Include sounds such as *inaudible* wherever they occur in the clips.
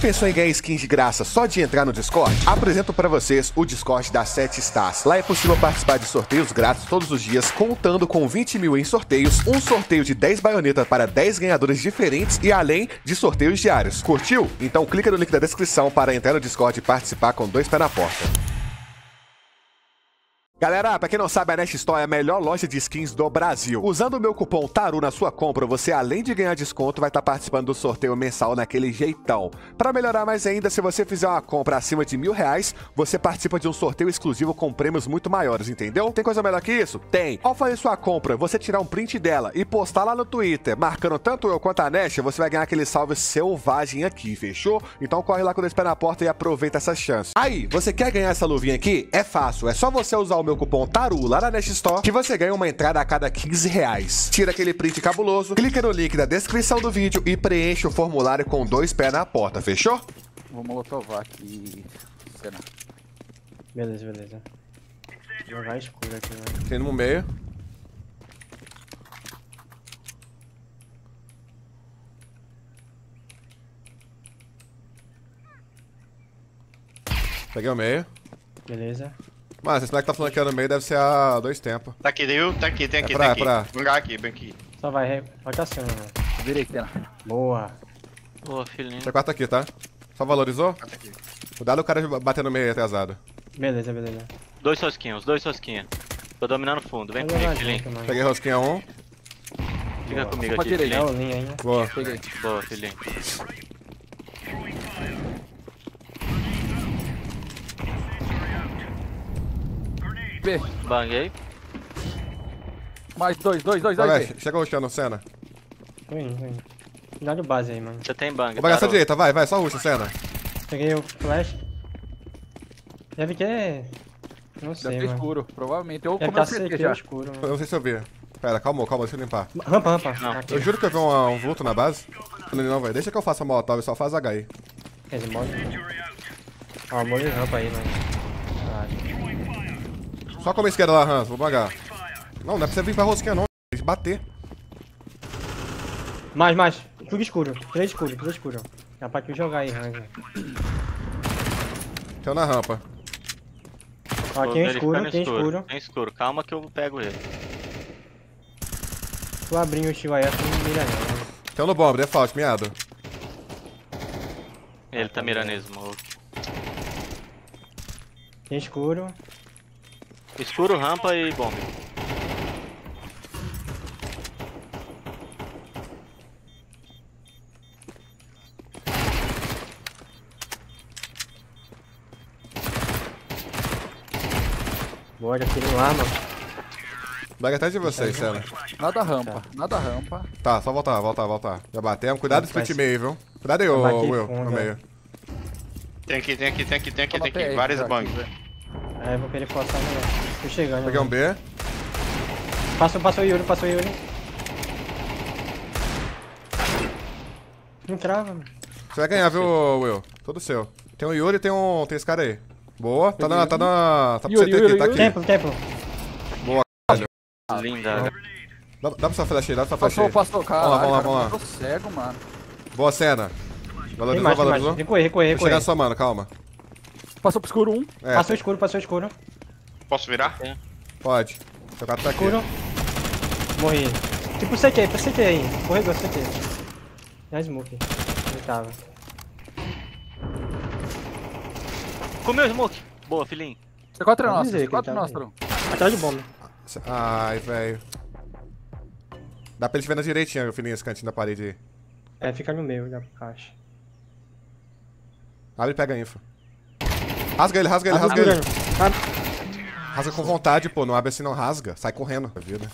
pensou em ganhar skins de graça só de entrar no Discord? Apresento pra vocês o Discord da 7 Stars. Lá é possível participar de sorteios grátis todos os dias, contando com 20 mil em sorteios, um sorteio de 10 baionetas para 10 ganhadores diferentes e além de sorteios diários. Curtiu? Então clica no link da descrição para entrar no Discord e participar com dois pés na porta. Galera, pra quem não sabe, a Nest Store é a melhor loja de skins do Brasil. Usando o meu cupom TARU na sua compra, você além de ganhar desconto, vai estar participando do sorteio mensal naquele jeitão. Pra melhorar mais ainda, se você fizer uma compra acima de mil reais, você participa de um sorteio exclusivo com prêmios muito maiores, entendeu? Tem coisa melhor que isso? Tem! Ao fazer sua compra, você tirar um print dela e postar lá no Twitter, marcando tanto eu quanto a Nest, você vai ganhar aquele salve selvagem aqui, fechou? Então corre lá com dois pés na porta e aproveita essa chance. Aí, você quer ganhar essa luvinha aqui? É fácil, é só você usar o meu cupom TARU lá na Nest Store que você ganha uma entrada a cada 15 reais. Tira aquele print cabuloso, clica no link da descrição do vídeo e preenche o formulário com dois pés na porta, fechou? Vou molotovar aqui. Beleza, beleza. Jogar escuro aqui? Tem no meio. Peguei o meio. Beleza. Mas esse moleque tá falando que é no meio deve ser a dois tempos. Tá aqui, deu? Tá aqui, tem aqui, É pra- tem aqui. pra- Lugar aqui, bem aqui. Só vai, vai pra cima, mano. Virei, Cena. Boa. Boa, filhinho. Tem quarto aqui, tá? Só valorizou? Tá aqui. Cuidado o cara bater no meio atrasado. Beleza, beleza. Dois rosquinhos, dois rosquinhos. Tô dominando o fundo. Vem comigo, filhinho. mano. Peguei rosquinha 1. Um. Fica comigo aqui. É filhinho. né? Boa. Peguei. Boa, filhinho. B. Banguei. Mais dois, dois, dois, dois. vai, chega roxando, cena. Tô indo, tô indo. Cuidado base aí, mano. Você tem bang, Vou bagaçar tarô. direita, vai, vai, só ruxa, cena. Peguei o flash. Deve ter... Não sei, Deve ter mano. escuro, provavelmente. Eu Deve comecei CT já. escuro, Eu mano. não sei se eu vi. Pera, calma, calma, deixa eu limpar. Rampa, rampa. Não. Eu juro que eu vi um, um vulto na base. Não, não, velho. Deixa que eu faça a molotov, só faz H aí. Quer dizer, mole. Ó, mole rampa aí, mano. Só como esquerda lá, Hans, vou bagar. Não, não é pra você vir pra rosquinha não, tem que bater. Mais, mais. Tudo escuro. Tudo escuro, tudo escuro. Dá pra tu jogar aí. Tem um na rampa. Ó, Tô tem escuro, tem escuro. Tem escuro. Calma que eu pego ele. Tu abrindo o tio aí, tu não mira não. né? Tem um no bomb, default, miado. Ele tá mirando esse smoke. Tem escuro. Escuro, rampa e bomba. Boa, já tirei lá, mano. Baga atrás de vocês, cena. Nada rampa, nada rampa. Tá, só voltar, voltar, voltar. Já batemos. Cuidado do split meio, viu? Cuidado aí, ô Will, fundo, no né? meio. Tem aqui, tem aqui, tem aqui, tem aqui, tem aqui. PR Várias já bangs. eu vou querer forçar negócio. Tô chegando. Peguei um mano. B. Passou, passou o Yuri, passou o Yuri. Não trava, mano. Você vai ganhar, viu, Will? Todo seu. Tem um Yuri e tem um. Tem esse cara aí. Boa, tá na. Tá na. Tá pro Yuri, CT aqui, tá aqui. Tempo, tempo. Linda. Dá, dá pra sua flash aí, dá pra sua flash Passou, aí. passou, cara. Vamos lá, vamos lá, vamos lá. Eu tô cego, mano. Boa cena. Valorizou, mais, tem valorizou. Recuei, recuei, Vou chegar sua mano, calma. Passou pro escuro um. É, Passou escuro, passou escuro. Posso virar? pode. Seu gato tá aqui. Escuro. Morri. Tipo CT, pro CT aí. Corredor, CT. Na smoke. Ele tava. Comeu smoke. Boa, filhinho. C4 é nosso, dizer que C4 é nosso. bem. Atrás de bomba. Ai, velho. Dá pra ele ver na direitinha, o fininho, esse cantinho da parede aí. É, fica no meio da caixa. Abre e pega a info. Rasga ele, rasga ele, rasga ele. Rasga com vontade, pô. Não abre assim, não rasga. Sai correndo. A vida.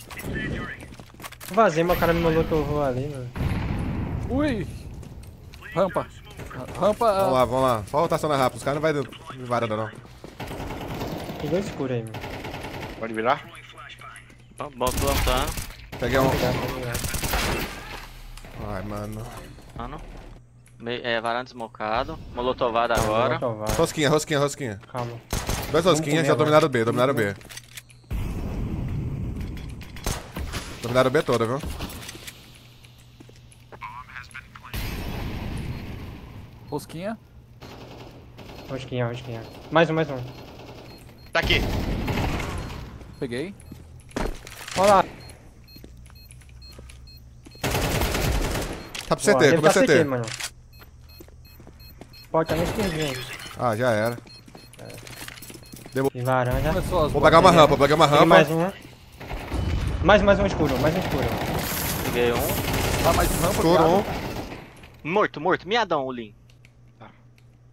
Vazei, mas o cara me mandou que eu vou ali, mano. Ui. Rampa. Rampa. Vamos lá, vamos lá. Só rotação rápida. Os caras não vai de varanda, não. Tem dois escuros aí, mano. Pode virar? Bom, bom plantando. Peguei um. Ai, mano. Mano. Me- É, varanda desmocado. Molotovada agora. Salvar. Rosquinha, rosquinha, rosquinha. Calma. Dois rosquinhas, já dominaram o B, dominaram o B. Dominaram o B toda, viu? Rosquinha. Rosquinha, rosquinha. Mais um, mais um. Tá aqui. Peguei. Olha lá. Tá pro Boa, CT, deve come tá CT. mano. Pode estar na esquerdinha. Ah, já era. De varanda. Começou as Vou pegar uma rampa, vou pegar uma Peguei mais rampa. um. Mais, mais um escuro, mais um escuro. Peguei um. Tá mais um rampa. Escuro um. Morto, morto. Miadão, o Lin.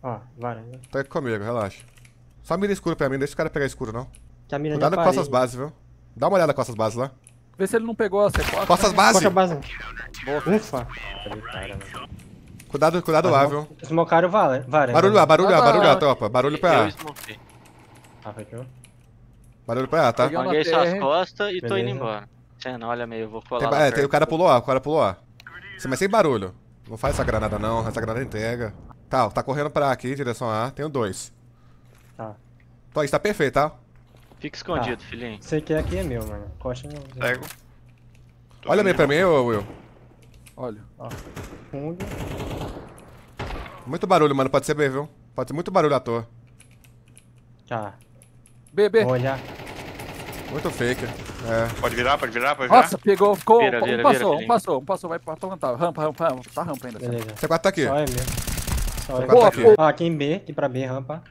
Ó, varanda. Tá aqui comigo, relaxa. Só mira escuro pra mim, deixa os caras pegar escuro, não. Tá mirando Cuidado na com essas bases, viu? Dá uma olhada com essas bases lá. Vê se ele não pegou a C4. Costas né? base! Costa base. Ufa. Cuidado, cuidado lá, viu? Smocaram vala- varanda. Barulho lá, barulho lá, Ah, tá. barulho lá, tropa. Barulho pra Eu A. Ah, fechou. Barulho pra A, tá? Peguei uma suas TR. costas e tô indo embora. Cena, olha meio, eu vou colar Tem, lá é, tem, perto. o cara pulou A, o cara pulou A. Sim, Mas sem barulho. Não faz essa granada não, essa granada entrega. Tá, tá correndo pra aqui, direção A. Tenho dois. Tá. Então, isso tá perfeito, tá? Fica escondido, filhinho. Esse aqui aqui é meu, mano. Costa não. Cego. Tô Olha bem pra mim, ô Will. Olha. Fundo. Muito barulho, mano. Pode ser B, viu? Pode ser muito barulho à toa. Tá. B, B. Vou olhar. Muito fake. É. Pode virar, pode virar, pode virar. Nossa, pegou, ficou. Vira, um vira, passou, vira, um passou, um passou, vai pra plantar. Rampa, rampa, rampa. Tá rampa ainda. Beleza. C4 tá aqui. Só é meu. Só é Boa, meu. aqui. Ó, aqui em B, aqui pra B, rampa.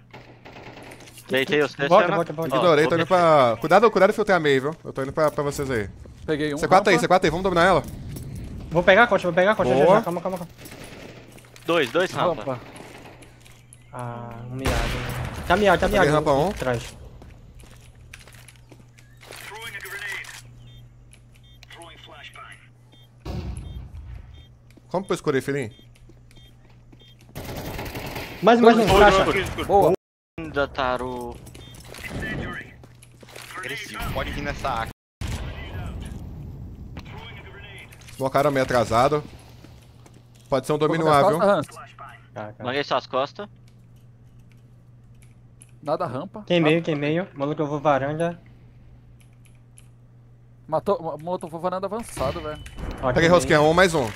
Deitei os três. Volta, Ignorei, tô indo pra. Cuidado, cuidado de filtrar a meio, viu? Eu tô indo pra, pra vocês aí. Peguei um. C4 aí, rampa. C4 aí, vamos dominar ela. Vou pegar a costa, vou pegar a costa. Já, já. Calma, calma, calma. Dois, dois rampa. Rampa. Ah, um miado. Tá miado, tá Peguei miado. rampa um. Atrás. Como pro escuro aí, filhinho? Mais um, mais um. Caixa. Boa. Ainda Taro. Agressivo, pode vir nessa A. Smocaram meio atrasado. Pode ser um domínio A, viu? Manguei suas costas. Nada rampa. Quem meio, quem meio. Maluco, eu vou varanda. Matou, matou varanda avançado, velho. Peguei rosquinha, um mais um.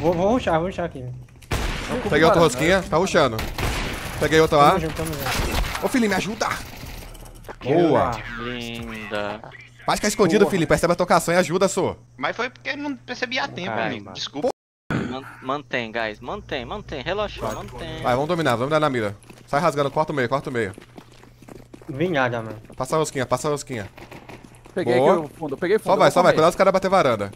Vou, vou ruxar, vou ruxar aqui. Peguei outra rosquinha, tá ruxando. Peguei outra lá. Ô, filhinho, me ajuda! Boa! Linda. Vai ficar escondido, Boa. filhinho. Percebe a tocação e ajuda, sô. Mas foi porque não percebi a tempo, Caramba. amigo. Desculpa. Man- mantém, guys. Mantém, mantém. Relaxou, mantém. Vai, vamos dominar, vamos dar na mira. Sai rasgando, corta o meio, corta o meio. Vim nada, mano. Passa a rosquinha, passa a rosquinha. Peguei Boa. aqui o fundo. Peguei fundo. Só vai, só vai. Cuidado os caras bater varanda.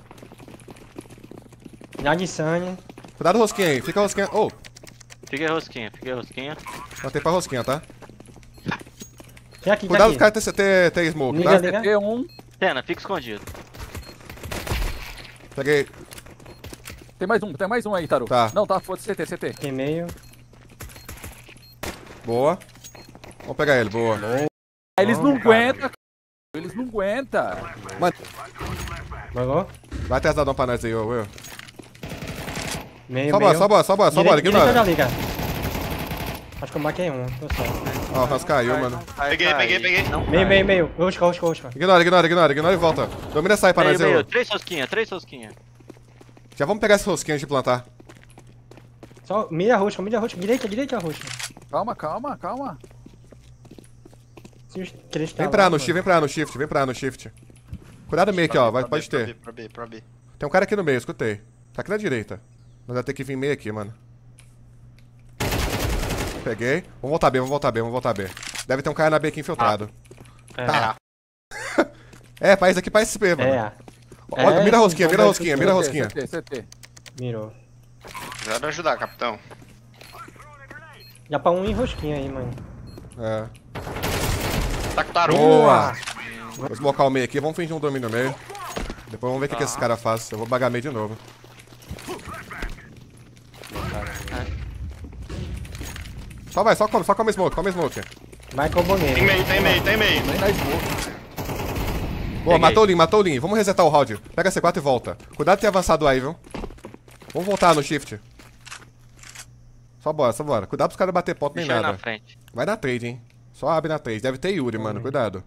Nada de Sunny. Cuidado rosquinha aí, fica a rosquinha. Ô, Fiquei rosquinha, fiquei rosquinha. botei pra rosquinha, tá? Tem aqui, Cuidado tem dos aqui. caras ter, ter, ter smoke, Liga, tá? liga. Peguei um. Cena, fica escondido. Peguei. Tem mais um, tem mais um aí, Taru. Tá. Não, tá, foda-se, CT, CT. Quem meio. Boa. Vamos pegar ele, boa. Eles não cara. aguentam, c****. Eles não aguentam. Bagou? Vai ter asadão pra nós aí, ô Will. Meio, Só meio. bora, só bora, só bora, só bora, ignora. Acho que eu marquei um, tô só. Ó, o Hans caiu, mano. Peguei, peguei, peguei. Não Meio, meio, meio. Rosca, rosca, rosca. Ignora, ignora, ignora, ignora e volta. Domina aí pra nós ô. Três rosquinhas, três rosquinhas. Já vamos pegar esse rosquinha antes de plantar. Só mira rosca, mira rosca. Direita, direita rosca. Calma, calma, calma. Tá Vem lá, pra A no mano. shift, vem pra A no shift, vem pra no shift. Cuidado meio aqui, ó, vai, Pra pode B, pra ter. B, Pra B, pra B. Tem um cara aqui no meio, escutei. Tá aqui na direita. Nós vai ter que vir meio aqui, mano. Peguei. Vamos voltar B, vamos voltar B, vamos voltar B. Deve ter um cara na B aqui infiltrado. É, Tá. É, *laughs* país aqui pra SP, mano. é. Olha, É, mira a rosquinha, mira a vai, rosquinha, mira a rosquinha. CT, CT. Mirou. Precisava ajudar, capitão. Dá pra um em rosquinha aí, mano. É. Tá com tarô. Boa! Vou smocar o meio aqui, vamos fingir um domínio no meio. Depois vamos ver o que, que esse cara faz. Eu vou bagar meio de novo. Só vai, só come, só come smoke, come smoke. Vai com o Tem boneiro. meio, tem meio, tem meio. Nem na smoke. Boa, Peguei. matou o Lin, matou o Lin. Vamos resetar o round. Pega C4 e volta. Cuidado de ter avançado aí, viu? Vamos voltar no shift. Só bora, só bora. Cuidado pros caras bater ponto nem nada. na frente. Vai na trade, hein? Só abre na trade. Deve ter Yuri, mano. Cuidado.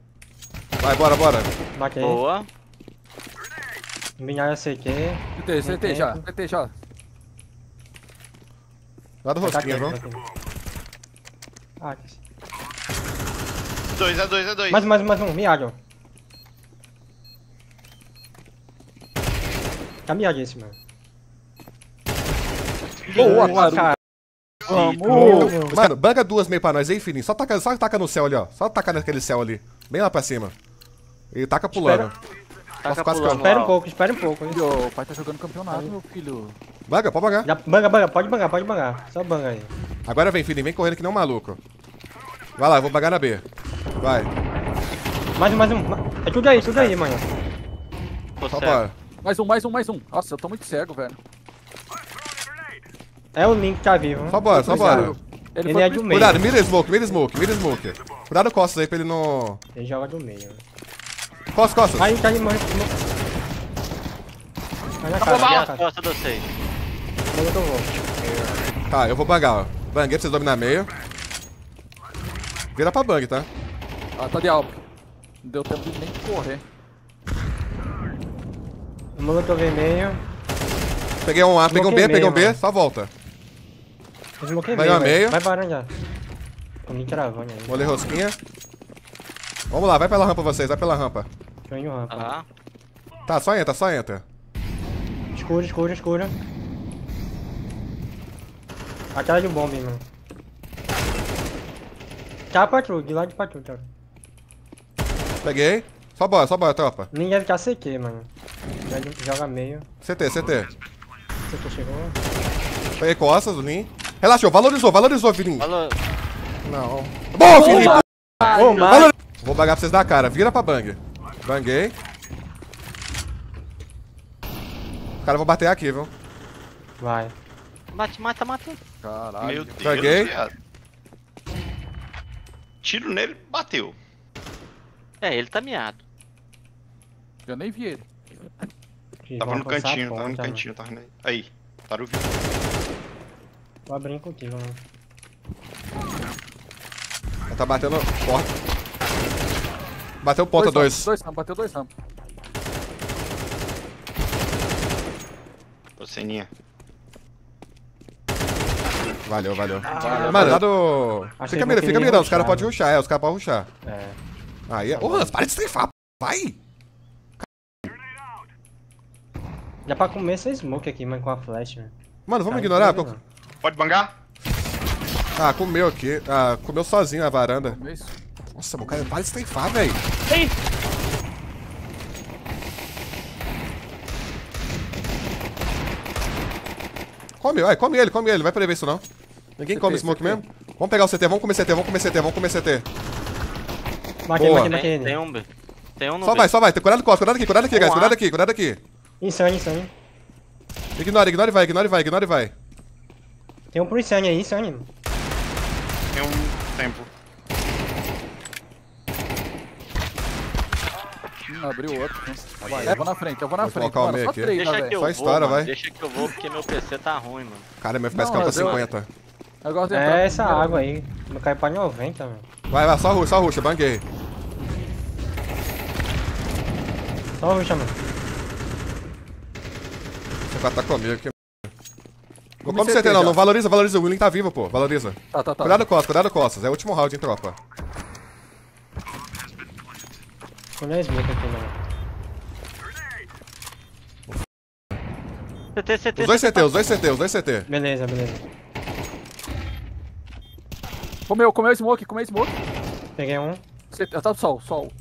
Vai, bora, bora. Boa. Minha CQ. CT, CT já, CT já. Lá do tá aqui. Ah, aqui. Dois, é dois, é dois. Mais um, mais um, mais um. Miyagi, ó. Tá Miyagi esse, mano. Boa, cara. Vamos! Mano, banga duas meio pra nós aí, filhinho. Só taca, só taca no céu ali, ó. Só taca naquele céu ali. Bem lá pra cima. E taca pulando. Taca quase pulando Espera um pouco, espera um pouco. hein. Filho, o pai tá jogando campeonato, meu filho. Banga, pode bangar. Já, banga, banga, pode bangar, pode bangar. Só banga aí. Agora vem, filhinho. Vem correndo que nem um maluco. Vai lá, eu vou bangar na B. Vai. Mais um, mais um. É tudo aí, tudo aí, mano. Tô Só bora. Mais um, mais um, mais um. Nossa, eu tô muito cego, velho. É o Link que tá vivo. Só bora, só bora. Ele, Ele é do meio. Cuidado, mira smoke, mira smoke, mira smoke. Cuidado costas aí pra ele não. Ele joga do meio. Costas, costas. Vai, tá de morrer. Vai na cara, vai E na as cara. costas do seis. Eu tô vou. Tá, eu vou bangar, ó. Banguei pra vocês dominar meio. Vira pra bang, tá? Ah, tá de alvo. Não deu tempo de nem correr. O molotov vermelho. Peguei um A, peguei um B, Smoke peguei um B, meio, só volta. Smoke Vai meio. ao meio. Vai varanda. O Link travando aí. Molei rosquinha. Vamos lá, vai pela rampa vocês, vai pela rampa. Tô indo rampa. Aham. Tá, só entra, só entra. Escuro, escuro, escuro. Atrás do bombe, mano. Tá patrulha, de lado de patrulha. Tá. Peguei. Só bora, só bora, tropa. Ninguém tá CQ, mano. Já Joga meio. CT, CT. CQ chegou. Peguei costas, o Lin. Relaxou, valorizou, valorizou, filhinho. Falou. Não. Bom, filhinho. Ô, mano. Vou bangar pra vocês da cara, vira pra bang. Banguei. Os caras vão bater aqui, viu? Vai. Mata, mata, mata. Caralho. Meu Deus, viado. Tiro nele, bateu. É, ele tá miado. Eu nem vi ele. Eles Tava no cantinho, tava no mano. cantinho, tava no... Aí, Taru viu. Vou abrir contigo, mano. Ela tá batendo porta. Bateu ponta dois. dois. Dois ramos, bateu dois ramos. Ô, Seninha. Valeu, valeu. Mano, lá do. Fica mirando, que fica mirando, os caras rushava. podem rushar, é, os caras podem rushar. É. Aí, ô Hans, para de strafar, vai! Dá pra comer essa smoke aqui, mano, com a flash, velho. Mano, vamos Tá ignorar? incrível, Pode bangar? Ah, comeu aqui. Ah, comeu sozinho na varanda. Nossa, meu cara, para de strafar, velho. Come, vai, come ele, come ele, vai prever isso não. Ninguém CT, come smoke CT. mesmo. Vamos pegar o CT, vamos comer CT, vamos comer CT, vamos comer CT. Boa. matei, matei Tem, um B. Tem um no Só B. vai, só vai. Cuidado com cuidado aqui, cuidado aqui, guys. Vamos lá. Cuidado aqui, cuidado aqui. Insane, insane. Ignora, ignora e vai, ignora e vai, ignora e vai. Tem um pro insane aí, insane. Tem um tempo. Abriu outro. Vai, eu vou na frente, eu vou na Vou frente. Mano, só aqui. três, Deixa né, que eu Só mano. vai. Deixa que eu vou, porque meu PC tá ruim, mano. Cara, meu FPS caiu pra mas eu- 50. Eu gosto de entrar É essa água aí. Não cai pra 90, mano. Vai, vai, só ruxa, só ruxa, banguei. Só ruxa, mano. Você vai tá comigo aqui. Não Come CT não, não valoriza, valoriza. O Willing tá vivo, pô. Valoriza. Tá, tá, tá. Cuidado costas, cuidado costas. É o último round, hein, tropa. Quando é smoke aqui, mano. CT, CT, Os dois CT, os dois CT, os dois CT. Beleza, beleza. Comeu, comeu smoke, comeu smoke. Peguei um. Você- Tá do sol, sol.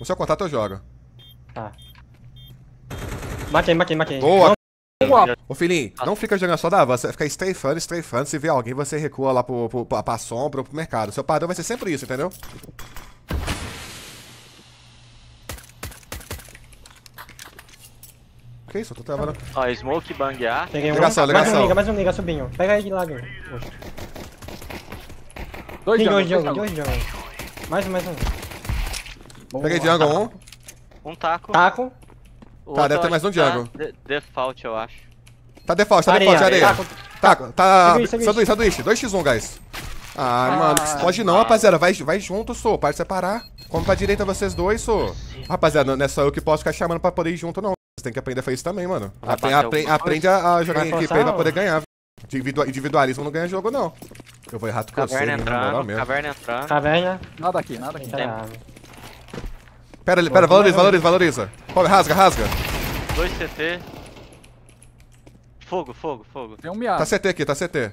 O seu contato eu jogo. Tá. Matei, matei, matei. Boa. Boa. Ô, filhinho, não fica jogando só da van, você fica strafando, strafando. Se vê alguém, você recua lá pro, pro, pra, pra sombra ou pro mercado. Seu padrão vai ser sempre isso, entendeu? Que isso? Eu tô travando. Ó, smoke banguear. Peguei um. Ligação, Mais um liga, mais um liga, subinho. Pega aí de lado. Dois Tem dois jogos, jogos, dois jogos. Mais um, mais um. Boa. Peguei jungle 1. Um taco. Taco. O Tá, deve ter mais um tá jungle. de- Default, eu acho. Tá default, tá Areia, default, areia. taco. Tá, tá. Sanduíche, sanduíche. Sanduíche, sanduíche. 2x1, guys. Ah, mano, pode não, rapaziada. Vai, vai junto, sou. Para de separar. Como pra direita vocês dois, sou. Rapaziada, não é só eu que posso ficar chamando pra poder ir junto, não. Você tem que aprender a fazer isso também, mano. Apre- apre- aprende a, a jogar Vai em equipe aí pra poder ganhar. Individua- individualismo não ganha jogo, não. Eu vou errar com você, Caverna na moral entrando, mesmo. caverna entrando. Caverna. Nada aqui, nada aqui. Pera, ali, pera, valoriza, valoriza, valoriza. Rasga, rasga. Dois CT. Fogo, fogo, fogo. Tem um Tá miado. CT aqui, tá CT.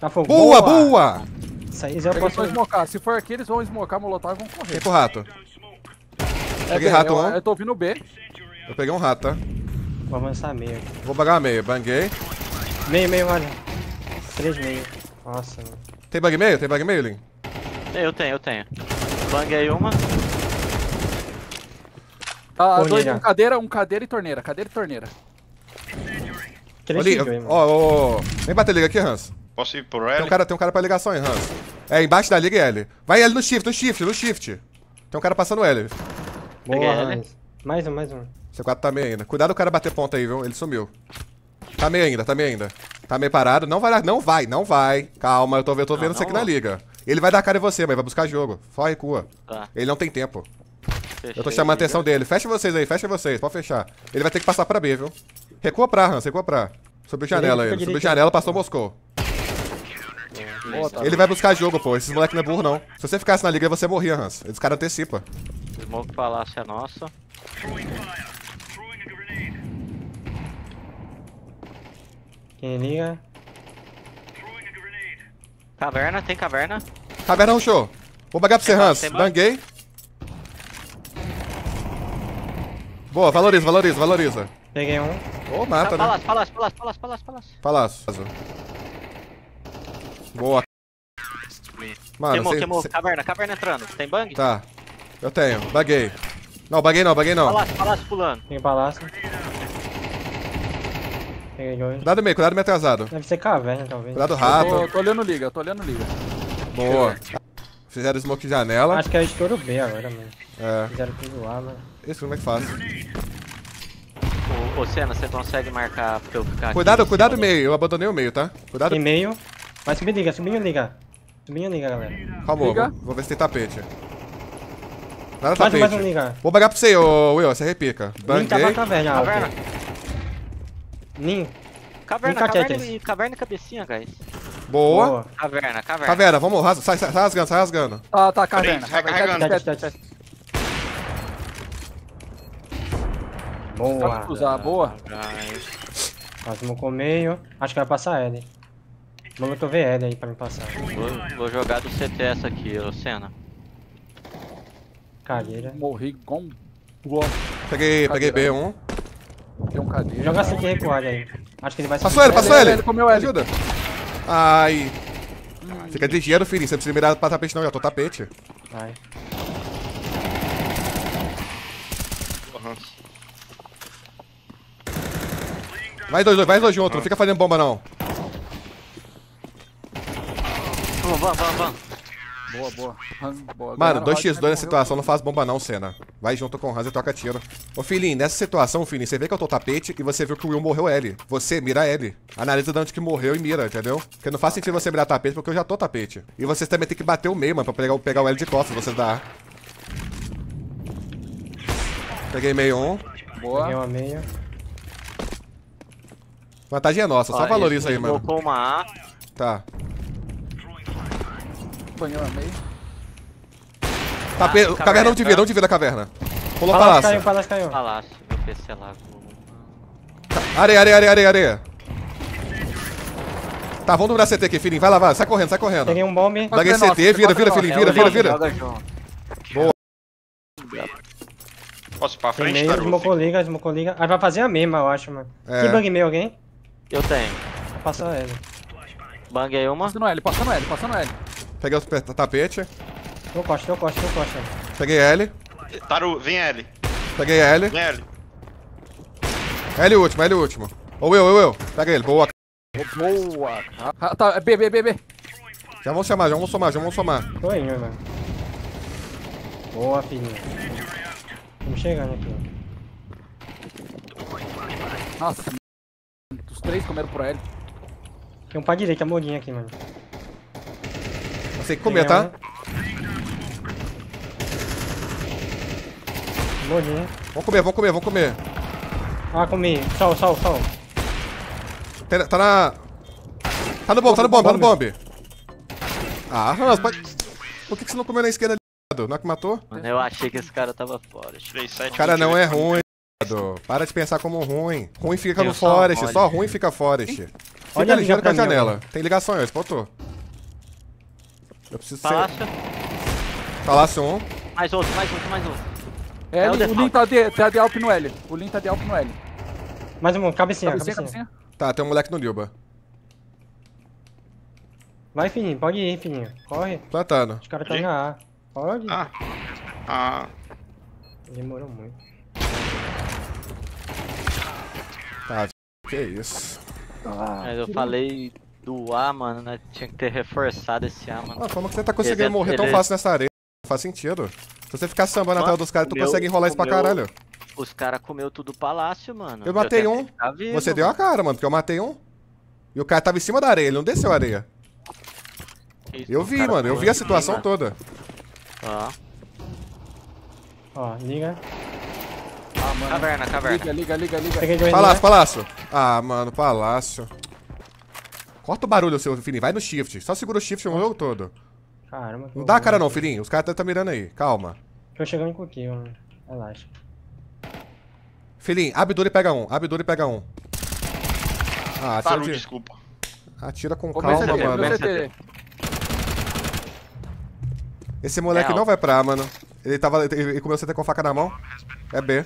Tá fogo. Boa, boa! Isso aí eu Eles posso... vão esmocar. Se for aqui, eles vão esmocar, molotov e vão correr. Quem com o rato? É peguei B, rato, eu, eu tô ouvindo B. Eu peguei um rato, tá? Vou avançar meio aqui. Vou pagar meio, banguei. Meio, meio, olha. Três meio. Nossa, mano. Tem bug meio? Tem bug meio, Lin? Eu tenho, eu tenho. Banguei uma. Tá, Torneira. dois, um cadeira, um cadeira e torneira. Cadeira e torneira. Mano. ó, ó, ó. Vem bater liga aqui, Hans. Posso ir por Tem L? um cara, tem um cara pra ligação aí, Hans. É, embaixo da liga é L. Vai L no shift, no shift, no shift. Tem um cara passando L. Boa. Hans. Mais um, mais um. C4 tá meio ainda. Cuidado o cara bater ponta aí, viu? Ele sumiu. Tá meio ainda, tá meio ainda. Tá meio parado. Não vai, não vai, não vai. Calma, eu tô, eu tô vendo Não, isso aqui não na liga. Ele vai dar cara em você, mas vai buscar jogo. Só recua. Tá. Ele não tem tempo. Fechei. Eu tô chamando a atenção dele. Fecha vocês aí, fecha vocês. Pode fechar. Ele vai ter que passar pra B, viu? Recua pra, Hans, recua pra. Subiu janela ele. Subiu janela, passou Moscou. Boa, tá. Ele vai buscar jogo, pô. Esses moleque não é burro, não. Se você ficasse na liga, você morria, Hans. Esse cara antecipa. Smoke Palácio é nosso. Quem liga? Caverna, tem caverna. Caverna rushou. Vou bagar pra você, Tem Hans. tem? Banguei. Boa, valoriza, valoriza, valoriza. Peguei um. Ô, mata, né? palácio, palácio, palácio, palácio, palácio, palácio. Palácio. Boa. Mano, queimou, cê- queimou. cê- Caverna, caverna entrando. Tem bang? Tá. Eu tenho. Baguei. Não, baguei não, baguei não. Palácio, palácio pulando. Peguei palácio. Peguei. Cuidado meio, cuidado meio atrasado. Deve ser caverna, talvez. Cuidado Eu rato. tô, tô olhando liga, eu tô olhando liga. Boa. Fizeram smoke janela. Acho que é estouro B agora, mano. É. Fizeram tudo lá, mano. Esse como é que faz? Ô, ô Senna, você consegue marcar pra eu ficar aqui Cuidado, em cuidado meio. Eu abandonei o meio, tá? Cuidado. Em meio. Vai subir liga, subindo liga. Subindo liga, galera. Calma, Liga. vou, vou ver se tem tapete. Nada Mais um, mais um tapete. liga. Vou bagar pra você, ô Will, você repica. Tá na Banguei. caverna, Caverna. Alper. Nin. Caverna, caverna, e caverna e cabecinha, guys. Boa. Caverna, caverna. Caverna, vamos, rasga, sai, sai rasgando, sai rasgando. Tá, tá, caverna. Vai carregando. Tete, Tete, tete, tete. tete. Boa. Usar, boa. Próximo com meio. Acho que vai passar L. Vamos ver L aí pra me passar. Vou, vou jogar do CT essa aqui, Senna. Cagueira. Morri com Boa. Peguei, peguei Cadeira. B1. Tem um cadeira. Joga que recuar aí. Acho que ele vai Passou ele, passou ele. ele comeu L. Ajuda. Ai. Fica ligeiro, filhinho. Você precisa mirar pra tapete, não. Eu tô tapete. Vai. Vai dois, dois, vai dois juntos. Não fica fazendo bomba, não. Vamos, vamos, vamos. Boa, boa. Boa. Mano, Ganharam 2x2 round, na situação, não faz bomba não, Senna. Vai junto com o Hans e toca tiro. Ô, filhinho, nessa situação, filhinho, você vê que eu tô tapete e você viu que o Will morreu L. Você mira L. Analisa de onde que morreu e mira, entendeu? Porque não faz sentido você mirar tapete porque eu já tô tapete. E vocês também tem que bater o meio, mano, pra pegar, o- pegar o L de costas, vocês dá. Peguei meio um. Boa. Peguei uma meia. Vantagem é nossa, só valoriza aí, ele mano. Colocou uma A. Tá. Banheiro meio. Tape... caverna, caverna não te vira, tá? não te vira a caverna. Pulou Palácio palácio. caiu, palácio caiu. Palácio. Meu PC lá. Areia, areia, areia, areia, areia. Tá, vamos dobrar CT aqui, filhinho. Vai lá, vai. Sai correndo, sai correndo. Peguei um bombe. Baguei é nosso, CT, vira, vira, é filhinho, vira, É vira, vira. junto. Posso ir pra Tem frente, meio, Taru? smocou liga, smocou liga. Ah, vai fazer a mesma, eu acho, mano. É. Que bang meio alguém? Eu tenho. Passa ele. Banguei uma. Passando L, passando L, passando L. Peguei o pe- tapete. Tô costa, tô costa, tô costa. Peguei L. Taru, vem L. Peguei L. Vem L. L último, L último. Ô, Will, Will, Will. Pega ele. Boa. Boa. Ah, tá, B, B, B, B. Já vamos chamar, já vamos somar, já vamos somar. Tô indo, mano. Boa, filhinho. Estamos chegando aqui. Nossa. Os três comeram pro L. Tem um pra direita, moguinho aqui, mano. Você tem que comer, tá? Vamos comer, vamos comer, vamos comer. Ah, comi. Sol, sol, sol. Tem- Tá na. Tá no bomb, tá no bomb, tá no bomb. Ah, Hans, pode... por que que você não comeu na esquerda ali? Não é que matou? Mano, eu achei que esse cara tava fora. Tirei 7. O cara não é ruim. Para de pensar como ruim. Ruim fica Eu no Forest, só ruim fica Forest. Fica Olha a ligeiro com a janela. Tem ligação aí, spotou. Eu preciso ser... Palácio. Palácio 1. Mais outro, mais outro, mais outro. L, É o o. Lin tá de, tá de Alp no L. O Lin tá de Alp no L. Mais um, cabecinha, Cabecinha, cabecinha. cabecinha. Tá, tem um moleque no Nilba. Vai, fininho, pode ir, fininho. Corre. Plantando. Os caras estão na A. Pode. Ah. Ah. Demorou muito. Tá, que isso. Mas eu falei do A, mano, né? Tinha que ter reforçado esse A, mano. Ah, como que você tá conseguindo Ele morrer tão ele fácil nessa areia? Não faz sentido. Se você ficar sambando na Mano, tela dos caras, tu meu- consegue enrolar isso pra meu- caralho. Os caras comeu tudo o palácio, mano. Eu matei tentei um. vivo, Você deu a mano. cara, mano, porque eu matei um. E o cara tava em cima da areia, ele não desceu a areia. Isso, Eu vi, mano, eu vi a situação mano. toda. Ó. Ó, liga. Ah, mano. Caverna, caverna. Liga, liga, liga, liga. Palácio, palácio. Ah, mano, palácio. Corta o barulho, seu filhinho. Vai no shift. Só segura o shift o jogo todo. Caramba. Não dá a cara não, filhinho. Os caras tá mirando aí. Calma. Tô chegando com o kill, mano. Relaxa. Filhinho, abre duro e pega um. Abre duro e pega um. Ah, atira, Parou, de... desculpa. atira com calma, CT, mano. Esse moleque É, não vai pra A, mano. Ele tava. Ele comeu você com a faca na mão. É B.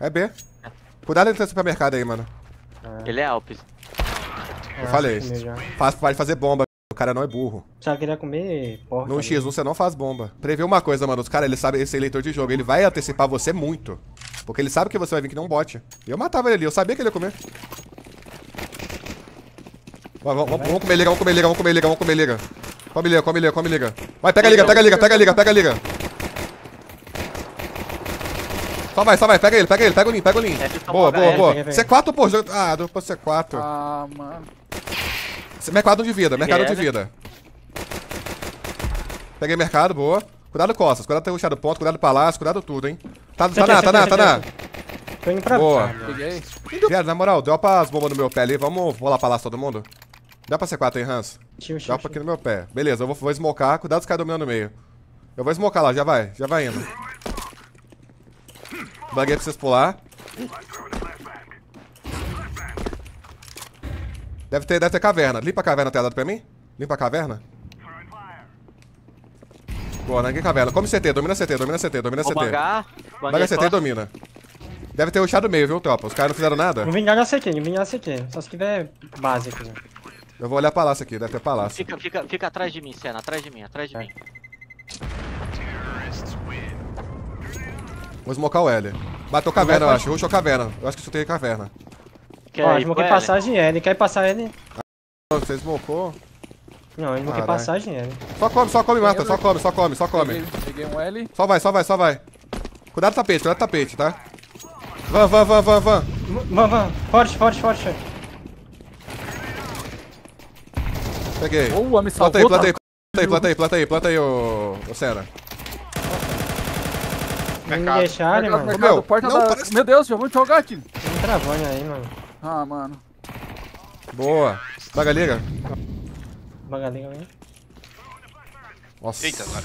É B. Cuidado ele ter supermercado aí, mano. Ele é Alpes. Eu falei. Já. Faz, vai fazer bomba. O cara não é burro. Só queria comer porca. No ali. X1 você não faz bomba. Prevê uma coisa, mano. Os caras, ele sabe esse leitor de jogo. Ele vai antecipar você muito. Porque ele sabe que você vai vir que não bote. E eu matava ele ali. Eu sabia que ele ia comer. Vamos, vamos, vamos comer liga, vamos comer liga, vamos comer liga, vamos comer liga. Come liga, come liga, come liga. Vai, pega a liga, pega a liga, pega a liga, pega a liga. Só vai, só vai, pega ele, pega ele, pega o Lin, pega o Lin. É, Boa, boa, HL, boa. peguei, peguei. C4, pô. jogo- Ah, deu pra C4. Ah, mano. Mercado de vida, mercado de vida. Peguei mercado, boa. Cuidado costas, cuidado ter ruxado ponto, cuidado palácio, cuidado tudo, hein. Tá, tá na, tá na, tá na. Tô indo pra Boa. Peguei. Viado, na moral, deu pra as bombas no meu pé ali. Vamos rolar palácio todo mundo? Dá pra C4 aí, Hans? Tio, Dá tio, pra aqui no meu pé. Beleza, eu vou, vou smocar. Cuidado dos caras dominando no meio. Eu vou smocar lá, já vai. Já vai indo. Buguei pra vocês pular. Deve ter, deve ter caverna. Limpa a caverna, tem dado pra mim? Limpa a caverna. Boa, ninguém caverna. Come CT, domina CT, domina CT, domina Vou CT. bangar. Baga CT e domina. Deve ter rushado meio, viu, tropa? Os caras não fizeram nada. Não vim na CT, não vim na CT. Só se tiver base aqui. né? Eu vou olhar palácio aqui, deve ter palácio. Fica, fica, fica atrás de mim, Senna. Atrás de mim, atrás de É. mim. Vou smocar o L. Bateu caverna, eu acho. Rushou caverna. Eu acho que chutei caverna. Quer Ó, L? passagem L. Quer passar ele? Você smocou? Não, ele não quer passagem L. Só come, só come, mata. Só come, só come, só come. Peguei, peguei um L. Só vai, só vai, só vai. Cuidado do tapete, cuidado do tapete, tá? Van, van, van, van, van. Vamos, vamos. Forte, forte, forte. Peguei. Boa, me Planta salvou. aí, planta aí, tá? planta aí, planta aí, planta aí, planta aí, ô, ô Senna. Não me Mercado. deixarem, Mercado, mano. mercado, meu, porta não, da... parece- Meu Deus, já vou jogar aqui. Não travando aí, mano. Ah, mano. Boa. Baga liga. Bagalinha aí. Nossa. Eita, agora.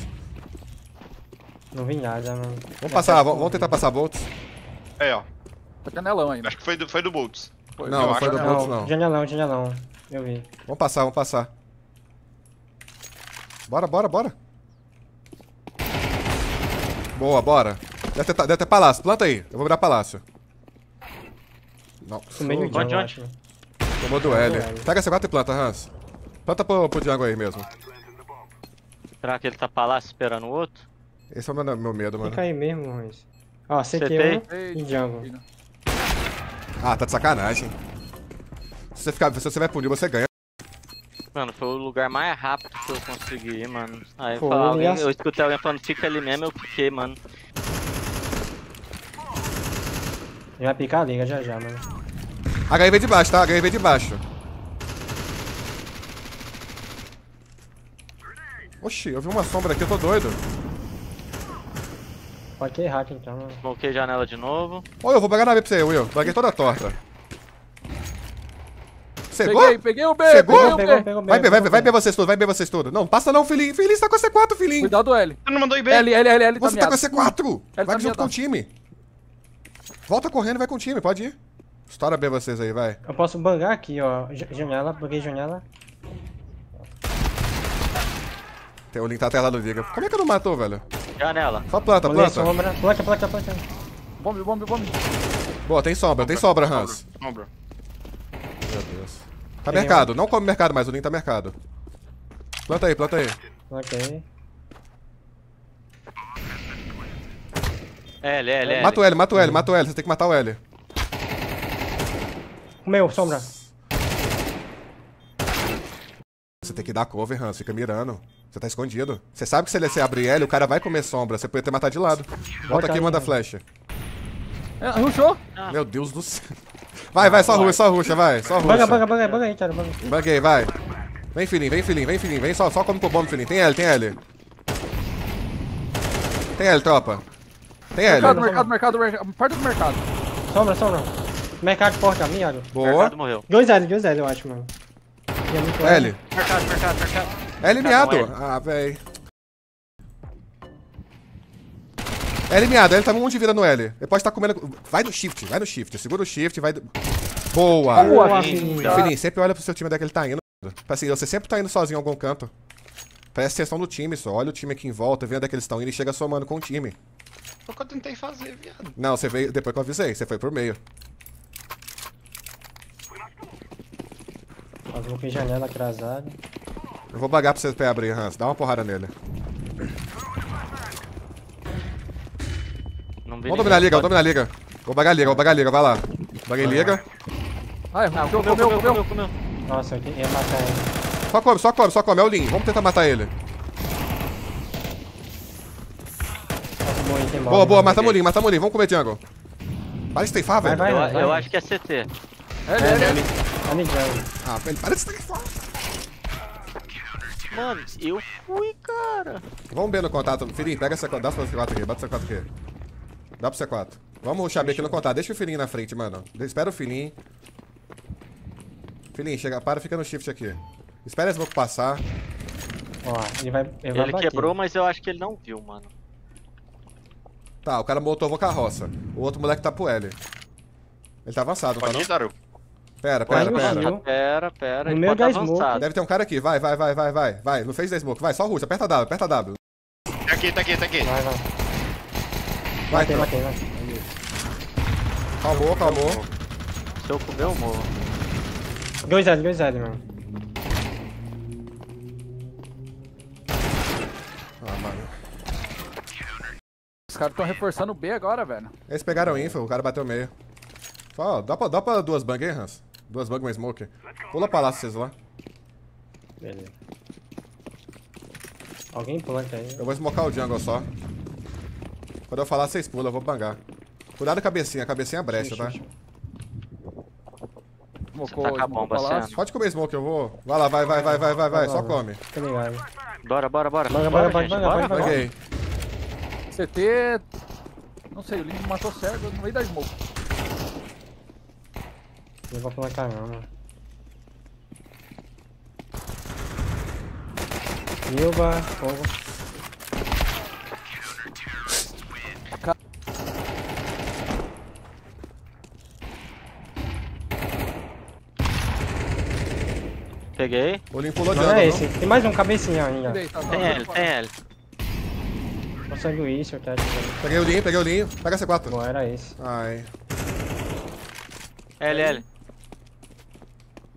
Não vi nada, mano. Vamos passar, vamos vamos tentar passar bolts. É, ó. Tá janelão ainda. Acho que foi do, foi do Boltz. Foi, Não, não foi do Boltz, não. Janelão, janelão. Eu vi. Vamos passar, vamos passar. Bora, bora, bora. Boa, bora. Deve ter, deve ter palácio. Planta aí. Eu vou virar palácio. Não. No jungle, eu onde? acho. Tomou do L. Pega essa 4 e planta, Hans. Planta pro, pro Django aí mesmo. Será que ele tá palácio esperando o outro? Esse é o meu, meu medo, mano. Fica aí mesmo, Ruiz. Ó, CT1 Eita, e jungle. filho. Ah, tá de sacanagem. Se você, ficar, se você vai punir, você ganha. Mano, foi o lugar mais rápido que eu consegui ir, mano. Aí Foi, fala, alguém, eu escutei alguém falando, fica ali mesmo, eu fiquei, mano. Ele vai picar a liga já já, mano. HI vem de baixo, tá? HI vem de baixo. Oxi, eu vi uma sombra aqui, eu tô doido. Pode ter hack então, mano. Coloquei janela de novo. Ô, eu vou pegar na nave pra você, Will. Baguei toda torta. Cegou? Peguei, peguei o B, Cegou? peguei o B. Pegou, pegou, Vai, B, vai, B, vai B vocês todos, vai B vocês todos. Não, passa não, filhinho. Filhinho, você tá com a C4, filhinho. Cuidado, L. Você não mandou IB? L, L, L, L, Você tá com a miado. C4. Ele Vai tá junto com o time. Volta correndo e vai com o time, pode ir. Estoura B vocês aí, vai. Eu posso bangar aqui, ó. Janela, buguei janela. Tem o link tá até lá no Liga. Como é que não matou, velho? Janela. Só planta, planta. sombra. Planta, planta, planta. Bombe, bombe, bombe. Boa, tem sombra, tem sombra, Hans. Sombra. Meu Deus. Tá mercado, não come mercado mais, o link tá mercado. Planta aí, planta aí. Ok. L, L, L. Mata o L, mata o L, mata o L, você tem que matar o L. Meu, sombra. Você tem que dar cover, Hans, fica mirando. Você tá escondido. Você sabe que se ele se abrir L, o cara vai comer sombra. Você podia ter matado de lado. Volta aqui e manda né? flecha. É, rushou. Meu Deus do céu. Vai, vai, só ruxa, só ruxa, vai. Só Banga, ruxa. banga, banga, banga aí, cara. Banga. Banguei, vai. Vem, filhinho, vem, filhinho, vem, filhinho. Vem só, só come pro bomba, filhinho. Tem L, tem L. Tem L, tropa. Tem L. Mercado, mercado, mercado, mercado. Perto do mercado. Sombra, sombra. Mercado forte, a minha água. Boa. Mercado morreu. 2L, 2L, eu acho, mano. É muito L. Mercado, mercado, mercado. L miado. L. Ah, véi. L miado, L tá com um de vida no L. Ele pode estar comendo. Vai no shift, vai no shift. Segura o shift, vai. Boa! Boa, Boa, filhinho. filho. Filhinho, sempre olha pro seu time onde é que ele tá indo. Tipo Assim, você sempre tá indo sozinho em algum canto. Presta atenção no time só. Olha o time aqui em volta, vê onde é que eles estão indo e chega somando com o time. Foi o que eu tentei fazer, viado. Não, você veio depois que eu avisei, você foi por meio. Ó, Bloqueei janela atrasada. Eu vou bagar pra você pra abrir, Hans. Dá uma porrada nele. Não Vamos dominar a liga, vamos dominar a liga. Vou bagar a liga, vou bagar a liga, vai lá. Baguei liga. Ai, Ah, comeu, comeu. comeu, comeu. Nossa, eu ia matar ele. Só come, só come, só come. É o Lin. Vamos tentar matar ele. Morri, tem Boa, boa, matamos o Lin, matamos o Lin. Vamos comer jungle. Para de estafar, Vai, velho. vai. Eu, eu acho que é CT. L, L, L. Amigão. Ah, velho, para de estafar. Mano, eu fui, cara. Vamos ver no contato. Filhinho, pega essa, dá pro C4 aqui, bota o C4 aqui. Dá pro C4. Vamos ruxar B aqui no contato. Deixa o filhinho na frente, mano. Espera o filhinho. Filhinho, chega, para, fica no shift aqui. Espera esse bloco passar. Ó, ele vai, ele vai Ele bater. quebrou, mas eu acho que ele não viu, mano. Tá, o cara motovou com a roça. O outro moleque tá pro L. Ele tá avançado, tá Pode não? ir, Daru. Pera, pera, Vai, pera. Pera, pera. No ele pode tá avançado. Deve ter um cara aqui. Vai, vai, vai, vai, vai. Vai, não fez da smoke. Vai, só ruxa. Aperta W, aperta W. Tá aqui, tá aqui, tá aqui. Vai, vai. Vai, Matei, tropa. matei, vai. Calmou, calmou. Se eu comer, eu morro. 2L, 2L, mano. Caras estão reforçando o B agora, velho. Eles pegaram info, o cara bateu meio. Só, dá pra, dá pra duas bang aí, Hans? Duas bang, uma smoke. Pula palácio vocês lá. Beleza. Alguém planta aí. Eu vou smocar o jungle só. Quando eu falar, vocês pulam, eu vou bangar. Cuidado com a cabecinha, a cabecinha é brecha, tá? Smocou, tá com a bomba, o palácio. Luciano. Pode comer smoke, eu vou. Vai lá, vai, vai, vai, vai, vai, vai, só come. Tá. Bora, bora, bora. Bora, Bora, bora, gente, bora, bora. bora, bora. Banguei. CT. Não sei, o Link matou cego no meio da smoke. Não vou plantar não, mano. Milba, fogo. Peguei. O Lim pulou Não jungle, é não? esse. Tem mais um cabecinha ainda. Cadê? Tá, Tem tá, L, tá. tem L. Consegue isso, eu quero. Peguei o Lim, peguei o Lim. Pega C4. Bom, era esse. Ai. L, L.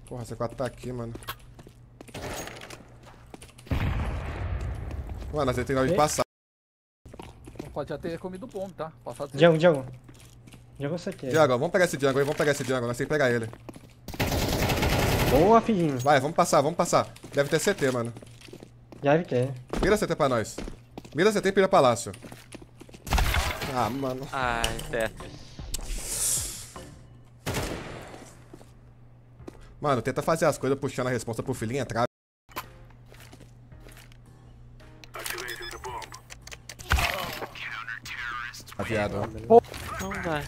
Porra, C4 tá aqui, mano. Mano, nós tem hora de passar. Pode já ter comido bomba, tá? Passado Django, Django. Django você quer. Jungle, vamos pegar esse jungle aí, vamos pegar esse jungle. Nós temos que pegar ele. Boa, filhinho. Vai, vamos passar, vamos passar. Deve ter CT, mano. Já vi que é. Mira CT pra nós. Mira CT e pira palácio. Ah, mano. Ai, Tetris. Mano, tenta fazer as coisas puxando a resposta pro filhinho entrar. Ah, viado. Não vai.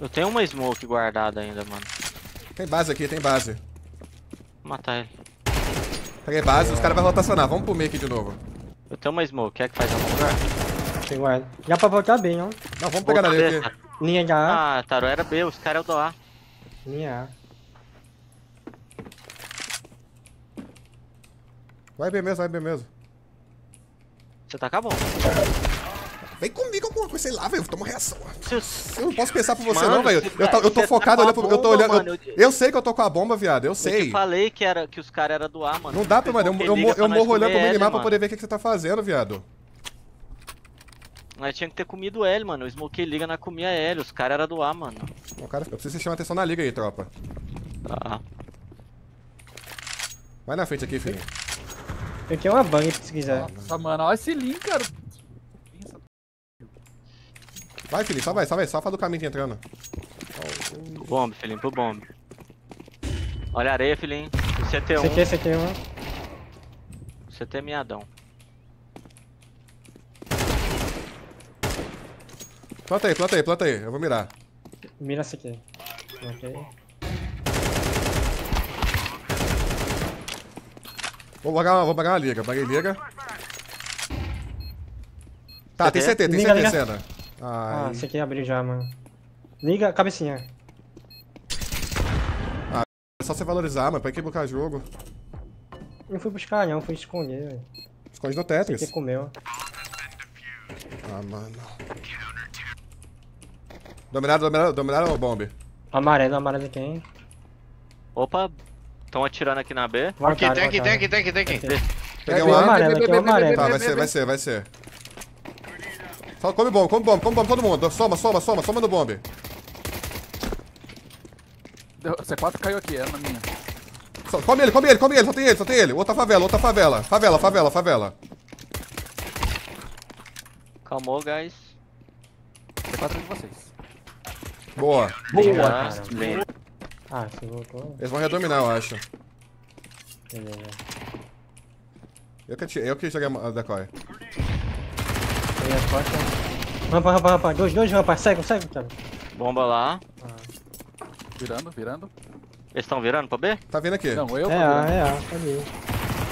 Eu tenho uma smoke guardada ainda, mano. Tem base aqui, tem base. Vou matar ele. Peguei base, os caras vão rotacionar. Vamos pro meio aqui de novo. Eu tenho uma smoke, quer que faz algum lugar? Tem guarda. Já pra voltar bem, ó. Não, vamos pegar na vez, aqui. Linha de A. Ah, Taro, era B, os caras é o do A. Linha A. Vai bem mesmo, vai bem mesmo. Você tá acabou. Vem comigo coisa, sei lá, velho. Toma reação. Eu não posso pensar por você Mano, não, velho. Eu, tô- eu tô tá focado a olhando pro... Eu tô olhando... mano, Eu, eu- sei que eu tô com a bomba, viado. Eu Eu te sei. falei que, era, que os caras eram do A, mano. Não dá pra, mano. Eu, eu, pra eu nós morro olhando pro minimapa pra mano. poder ver o que, que você tá fazendo, viado. Nós tinha que ter comido L, mano. Eu smokei liga na comia L. Os caras eram do A, mano. Bom, cara, eu preciso chame atenção na liga aí, tropa. Tá. Vai na frente aqui, filho. Eu tenho uma bang se quiser. Nossa, mano, olha esse link, cara. Vai, filho, só vai, só vai. Só fala do caminho que entrando. Pro bombe, filhinho, pro bombe. Olha a areia, filhinho. O CT1. CT, CT, um. CT miadão. Planta aí, planta aí, planta aí. Eu vou mirar. Mira CT. Ok. Vou pagar uma, vou pagar uma liga. Paguei liga. Tá, tem CT? CT, tem Liga, CT, liga. cena. Ah, Ai. CT abriu já, mano. Liga, cabecinha. É só você valorizar, mano. Pra que blocar jogo? Não fui buscar, não. Fui esconder, velho. Esconde no Tetris. comeu. Ah, mano. Dominado, dominado, dominado ou bombe? Amarelo, amarelo de quem? Opa, estão atirando aqui na B. Aqui, tem aqui, tem aqui, tem aqui, tem aqui. Peguei Tem um A. amarelo, tem um amarelo. Tá, vai ser, vai ser, vai ser. Só come bomba, come bomba, come bomba todo mundo. Soma, soma, soma, soma no bombe. Deu- C4 caiu aqui, é na minha. Só- come ele, come ele, come ele, só tem ele, só tem ele. Outra favela, outra favela. Favela, favela, favela. Calmou, guys. C4 de vocês. Boa. Boa, Ah, cara. bem. Ah, você voltou. Eles vão redominar, eu acho. Beleza. Eu que, eu que joguei a decoy. Aí as costas. Rampa, rampa, rampa. Dois, dois rampa. Segue, segue, cara. Bomba lá. Virando, virando. Eles estão virando pra B? Tá vindo aqui. Não, eu É, ah, é, ah, ir.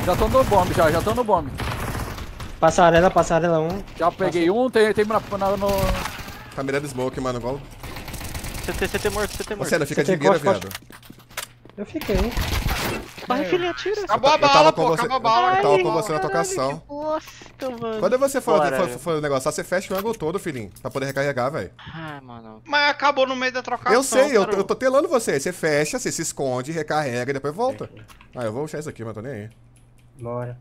Já tô no bombe, já, já tô no bombe. Passarela, passarela 1. Um. Já peguei um, tem, tem na, na- no... Tá mirando smoke, mano, igual. CT, CT morto, CT morto. Você não fica Você de mira, viado. Eu fiquei. Vai, filhinho, atira. Acabou a bala, pô, você. acabou a bala. Eu tava com você na tocação. mano. Quando você for, Bora, for, velho. for negociar, você fecha o ângulo todo, filhinho. Pra poder recarregar, velho. Ai, mano. Mas acabou no meio da trocação. Eu sei, eu, eu tô telando você. Você fecha, você se esconde, recarrega e depois volta. Ah, eu vou puxar isso aqui, mas tô nem aí. Bora.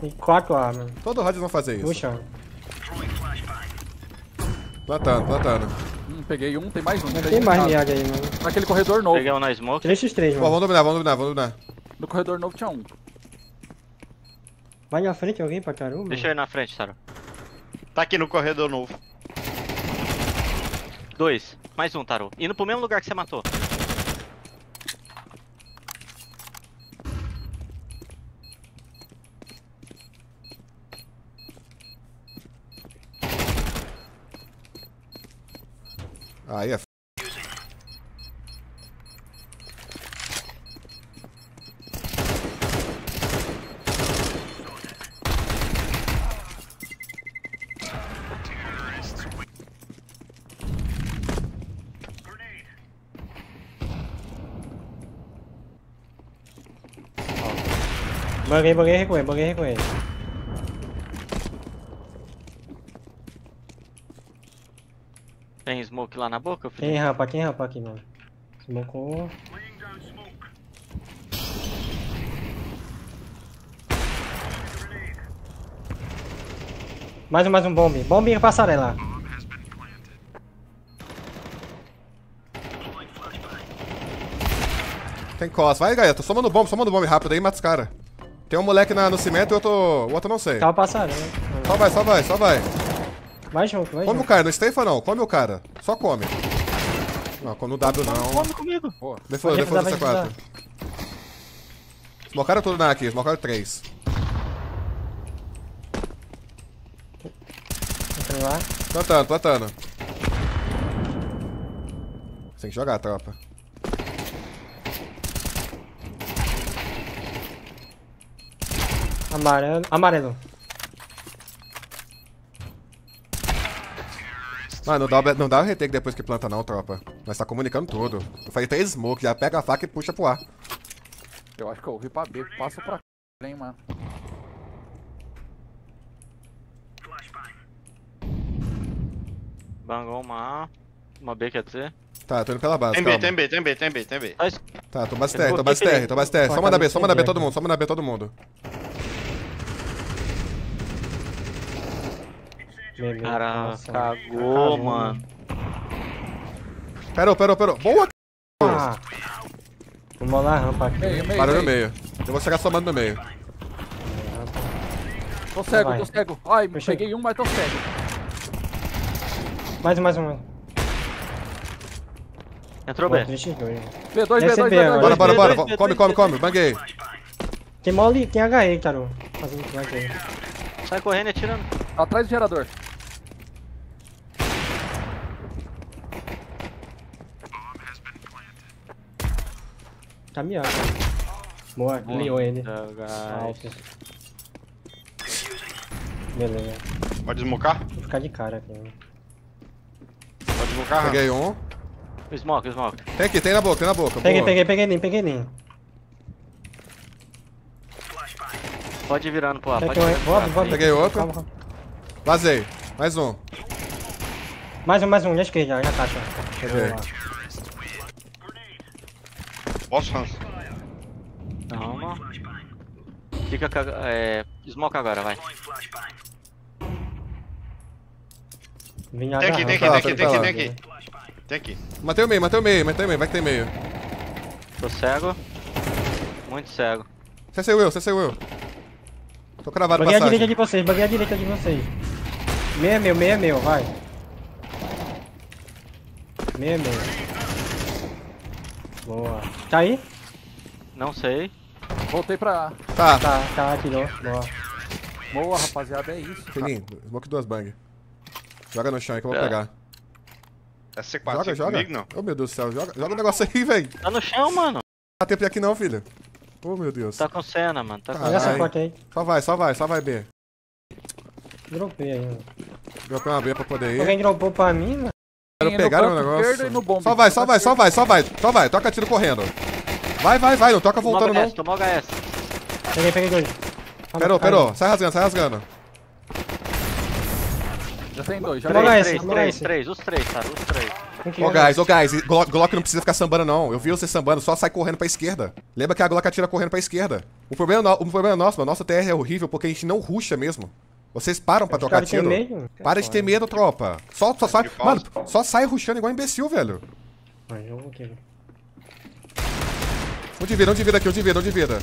Tem quatro A, mano. Todo rádio vão fazer isso. Puxa. Plantando, plantando. Peguei um, tem mais um. Não tem mais nada. miag aí, mano. Naquele corredor novo. Peguei um na smoke. 3x3, Pô, mano. vamos dominar, vamos dominar, vamos dominar. No corredor novo tinha um. Vai na frente alguém pra caramba. Deixa eu ir na frente, Taro. Tá aqui no corredor novo. Dois. Mais um, Taro. Indo pro mesmo lugar que você matou. Aí é f... Buguei, buguei, recuei, buguei, recuei. Tem smoke lá na boca, Tem filho? rampa, tem rampa aqui, mano. Smocou. Mais um, mais um bombe. Bombe e passarela. Tem costa. Vai, Gaeta, soma no bombe, soma no bombe rápido aí, mata os cara. Tem um moleque na, no cimento e outro, o outro não sei. Tava passarela. Só vai, só vai, só vai. Vai junto, vai Come o junto. cara, não estafa não, come o cara. Só come. Não, come no W não. Come comigo. Default refusar, vai C4. Smocaram tudo na aqui, smocaram 3. Entra lá. Plantando, plantando. Tem que jogar, tropa. Amarelo. Amarelo. Mano, não dá, o- não dá o retake depois que planta não, tropa. Nós tá comunicando tudo. Eu falei três smoke, já pega a faca e puxa pro ar. Eu acho que eu ouvi pra B. Passa pra c, hein, mano. Bangou uma A. Uma B quer dizer. Tá, tô indo pela base, Tem B, calma. tem B, tem B, tem B, tem B. Es- Tá, tô base TR, tô base TR, tô base TR. Só manda B, só manda B todo mundo, só manda B todo mundo. Cara, Nossa. cagou, mano. Perou, perou, perou. Boa! Ah. Vamos lá, rampa aqui. Meio, meio, Parou no meio. Eu vou chegar somando no meio. Tô cego, Vai. tô cego. Ai, Fechou. peguei um, mas tô cego. Mais um, mais um. mais um. Entrou Pô, B. triste dois. B2, Deve ser B2, B B2. agora. Bora, bora, bora. Come, come, come. Banguei. Tem mole, tem HE, Taru. Fazendo. Sai correndo e atirando. Atrás do gerador. Ele. Então, guys. Alto. Beleza. Pode desmocar? Vou ficar de cara aqui. né? Pode desmocar, Peguei um. Smoke, smoke. Tem aqui, tem na boca, tem na boca. Peguei, boa. peguei, peguei nem, peguei nem. Pode ir virando pro A. Quer Pode que eu- ir virando. Peguei outro. Calma, calma. Vazei. Mais um. Mais um, mais um, na esquerda, na caixa. Peguei. Posso, Hans? Calma. Fica com a- é, Smoke agora, vai. Vinha Tem aqui, tem aqui, Tá, tem tá aqui, tem aqui, tem aqui. Tem aqui. Matei o meio, matei o meio, matei o meio. Vai que tem meio. Tô cego. Muito cego. Você saiu eu, você saiu eu. Tô cravado Baguei a direita de vocês, baguei a direita de vocês. Meia é meu, meia é meu, vai. Meia é meu. Boa. Tá aí? Não sei. Voltei pra A. Tá. Tá, tá, tirou. Boa. Boa, rapaziada, é isso. Fininho, smoke duas bang. Joga no chão aí que eu vou É. pegar. É C4 Joga, joga. comigo, não? Oh, meu Deus do céu. Joga, joga o negócio aí, velho. Tá no chão, mano. Não tem aqui não, filho. Oh, meu Deus. Tá com cena, mano. Tá com Olha essa Caralho. foto aí. Só vai, só vai, só vai B. Dropei aí. mano. Dropei uma B pra poder ir. Alguém dropou pra mim, mano? Quero pegar o negócio. esquerdo no bombe. Só vai, só vai, só vai, só vai. Só vai, toca tiro correndo. Vai, vai, vai, não toca voltando não. HS, tomou HS. Peguei, peguei dois. Perou, perou. Sai rasgando, sai rasgando. Já tem dois, já tem Três, três, esse. três, os três, cara, os três. Ô, guys, ô, guys, Glock, não precisa ficar sambando, não. Eu vi você sambando, só sai correndo pra esquerda. Lembra que a Glock atira correndo pra esquerda. O problema, no- o problema é nosso, mano. Nossa TR é horrível porque a gente não ruxa mesmo. Vocês param pra trocar tiro. medo. Para de ter medo, tropa. Só, só sai. Mano, só sai ruxando igual imbecil, velho. Mas eu vou querer. Um de vida, um de vida aqui, um de vida, um de vida.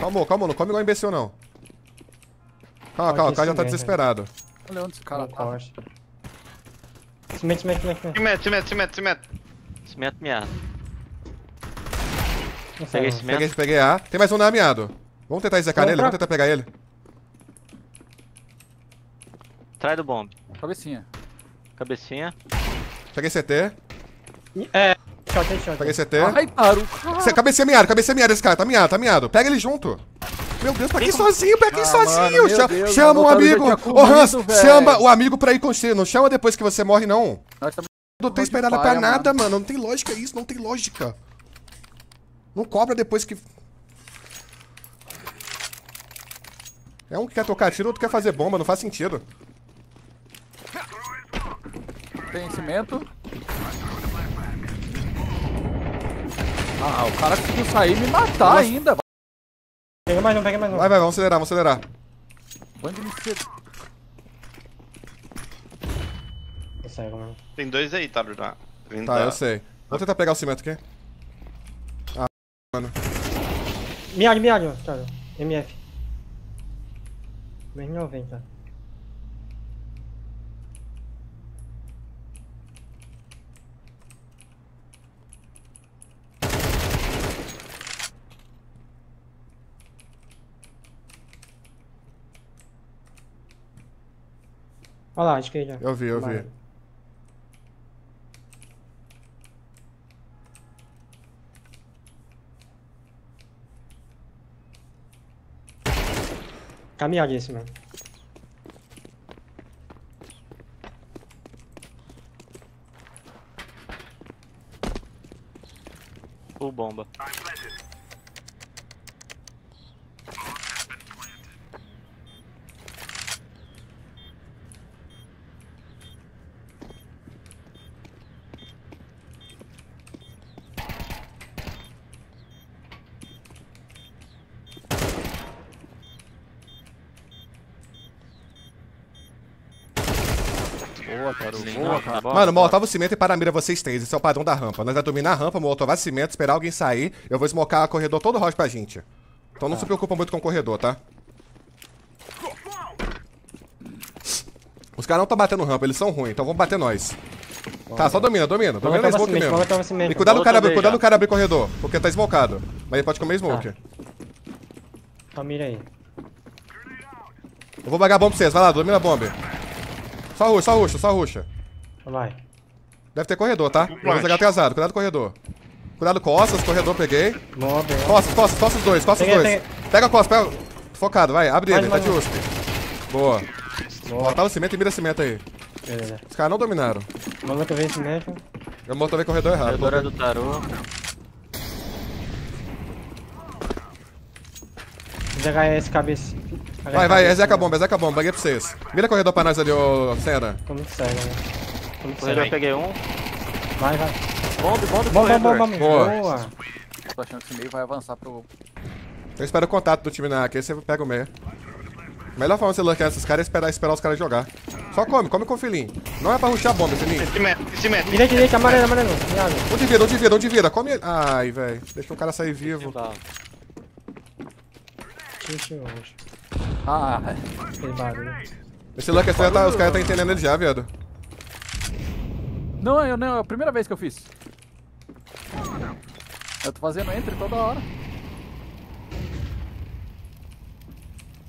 Calma, calma, não come igual imbecil, não. Calma, calma, o cara já tá Aquecimento, desesperado. Olha onde esse cara tá. Se mete, se mete, se mete, se mete. Se mete, se mete, se mete, miado. Peguei. Peguei, peguei A. Tem mais um na ameado. Vamos tentar execar Vamos nele? Vamos tentar pegar ele? Trai do bomb. Cabecinha. Cabecinha. Peguei CT. É, shot. Peguei CT. Ai, Taru. Cê, cabecinha miado, cabecinha miado esse cara, tá miado, tá miado. Pega ele junto. Meu Deus, pra que sozinho? Pra que Ah, sozinho? mano, meu Cha- Deus, chama um amigo. Ô, Hans, chama o amigo pra ir com você. Não chama depois que você morre, não. Nós Não tem esperada pra nada, mano. Não tem lógica isso, não tem lógica. Não cobra depois que. É um que quer tocar tiro, outro quer fazer bomba, não faz sentido. Tem cimento. Ah, o cara conseguiu sair e me matar Nossa. ainda. Pega mais um, pega mais um. Vai, vai, vamos acelerar, vamos acelerar. Bando me cedo. Mano. Tem dois aí, tá? tá vindo Tá, eu sei. Vou tentar pegar o cimento aqui. Mialho, mialho, tá. MF. 2,90. Olha lá, esquerda. Eu vi, eu vi. Amarelo. Caminhadíssima. Full bomba. Cara. Boa. Mano, molotava o cimento e para a mira vocês três. Esse é o padrão da rampa. Nós vamos dominar a rampa, molotovar cimento, esperar alguém sair. Eu vou esmocar o corredor todo rocha pra gente. Então não se preocupa muito com o corredor, tá? Os caras não estão batendo rampa, eles são ruins, então vamos bater nós. Tá, só domina, domina. Domina na smoke cimento, mesmo. E cuidado do cara abrir, Molotov cuidado do cara abrir corredor, porque tá smocado. Mas ele pode comer smoke. Só mira aí. Eu vou bagar a bomba pra vocês, vai lá, domina a bomba. Só ruxa, só ruxa, só ruxa. Vai. Deve ter corredor, tá? Vou jogar atrasado, cuidado do corredor. Cuidado costas, corredor, peguei. Boa, boa. Costas, costas, costas os dois, costas os Peguei, dois. Pega a costa, pega. Focado, vai, abre Mais, ele, tá mais, de. USP. Boa. Boa. Botar o cimento e mira cimento aí. Beleza. Os caras não dominaram. Molotova cimento. Eu motovei corredor errado. Corredora do tarô. ZHS cabeça. Vai, vai, execa a bomba, execa a bomba, baguei pra vocês. Mira corredor pra nós ali, ô Senna. Como que segue, né? Como que Corredor segue? peguei um. Vai, vai. Bombe, bombe, Bomba, corredor. bomba, bomba. Boa. Boa. Tô achando que esse meio vai avançar pro. Eu espero o contato do time na aí você pega o meio. Melhor forma de você lurkar esses caras é esperar, esperar os caras jogar. Só come, come com o filhinho. Não é pra ruxar a bomba, filhinho. Cimento, cimento. Direita, direita, amarelo, amarelo. Viado. Onde vira, onde vira, onde vira? Come ele. Ai, velho. Deixa o cara sair vivo. Ixi, oxe. Ah, Aquele barulho. Esse lurk tá, tá, os caras tá entendendo ele já, viado. não, eu não, é a primeira vez que eu fiz. Eu tô fazendo entre toda hora.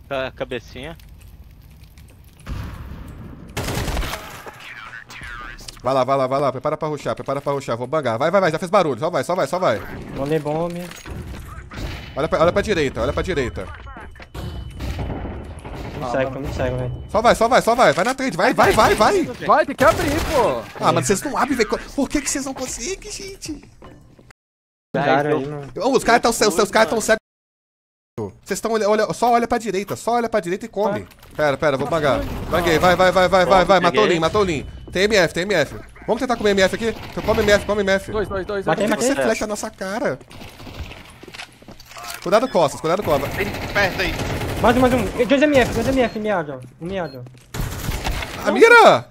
Ca- Cabecinha. Vai lá, vai lá, vai lá. Prepara pra ruxar, prepara pra ruxar. Vou bangar. Vai, vai, vai. Já fez barulho. Só vai, só vai, só vai. Molei bombe. Olha pra, olha pra direita, olha pra direita. Velho. Só vai, só vai, só vai. Vai na trade. Vai, vai, vai, vai. Vai, tem que abrir, pô. Ah, mano, vocês não abrem, velho. Por que, que vocês não conseguem, gente? Ô, os caras tão cegos, fui, os caras tão mano. cegos. Vocês estão olha, olha, só olha pra direita, só olha pra direita e come. Pera, pera, vou bangar. Banguei, vai, vai, vai, vai, vai, vai. Matou o. Lin, matou o Lin. Tem MF, tem MF. Vamos tentar comer MF aqui? Então come MF, come MF. Dois, dois, dois. Por que matei. você flecha a nossa cara? Cuidado costas, cuidado costas. Tem perto aí. Mais um, mais um. 2 MF, 2 MF, miado. Um miado. A mira!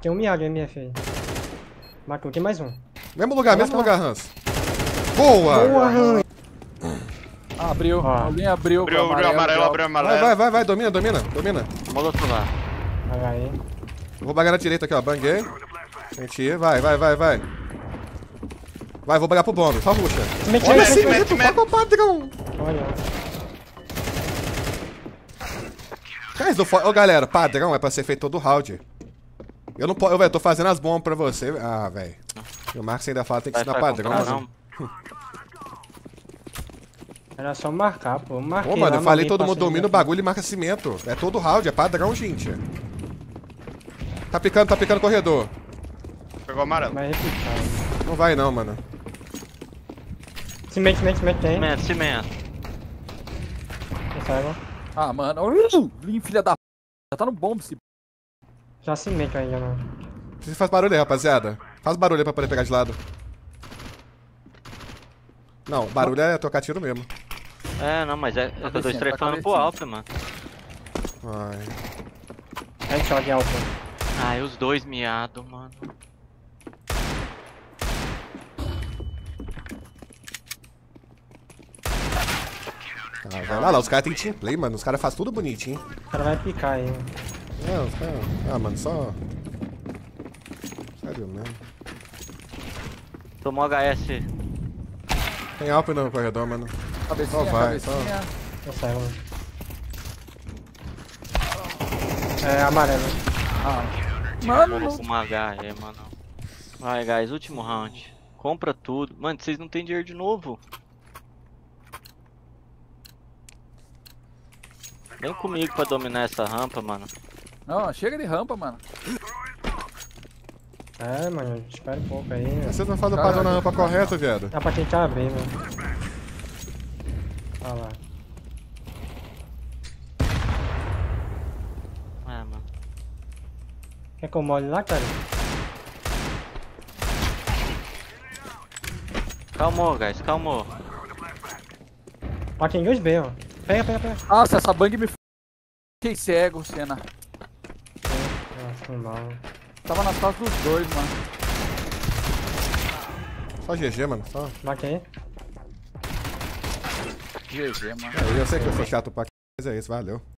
Tem um miado MF aí. Matou, tem mais um. Mesmo lugar, mesmo lugar, Hans. Boa! Boa, Han. Ah, abriu. Ó. Alguém abriu. Abriu, abriu amarelo, abriu Vai, amarelo. vai, vai, vai, domina, domina, domina. Molotovar. Vai aí. Vou bagar na direita aqui, ó. Banguei. Senti, vai, vai, vai, vai. Vai, vou bagar pro bombe, só ruxa. Olha esse que é o padrão? Olha. Cara, do fo- Ô, galera, padrão é pra ser feito todo round. Eu não posso. Eu, velho, tô fazendo as bombas pra você. Ah, velho. E o Marcos ainda fala que tem que Vai, ensinar vai, padrão. comprar, mano. não. *laughs* Era só marcar, pô. Marquei Ô, mano, eu falei todo mundo domina o bagulho e marca cimento. É todo round, é padrão, gente. Tá picando, tá picando corredor. Pegou amarelo. Vai repicar. Não vai não, mano. Cimento, cimento, cimento tem. Cimento, cimento. Ah, mano. Uh, Lin, filha da p. Já tá no bombe esse. Já cimento ainda, mano. Você faz barulho aí, rapaziada. Faz barulho aí pra poder pegar de lado. Não, barulho é tocar tiro mesmo. É, não, mas é, é que eu tô Cabecinha, tá estrefando pro. Alpha, mano. Ai. Headshot. Ai, os dois miados, mano. Tá, vai lá, lá, os caras têm team play, mano. Os caras fazem tudo bonitinho. O cara vai picar aí, mano. Não, os caras. Ah, mano, só. Sério mesmo. Tomou HS. Tem Alp no corredor, mano. Cabecinha, Só vai, cabecinha. Consegue, mano. É amarelo. Ah. Mano, uma HE, mano. Vai, guys, último round. Compra tudo. Mano, vocês não tem dinheiro de novo. Vem comigo pra dominar essa rampa, mano. não, chega de rampa, mano. É, mano, espera um pouco aí. né? Vocês não fazem o padrão na rampa correta, viado. Dá pra tentar abrir, mano. Olha lá. É, mano. Quer que eu molhe lá, cara? Calmou, guys, calmou. Ó, tem dois B, ó. Pega, pega, pega. Nossa, essa bang me f... Fiquei cego, cena. Nossa, foi mal. Tava nas costas dos dois, mano. Só GG, mano. Só. Aí. GG, mano. Eu sei que eu sou chato pra c... mas é isso, valeu.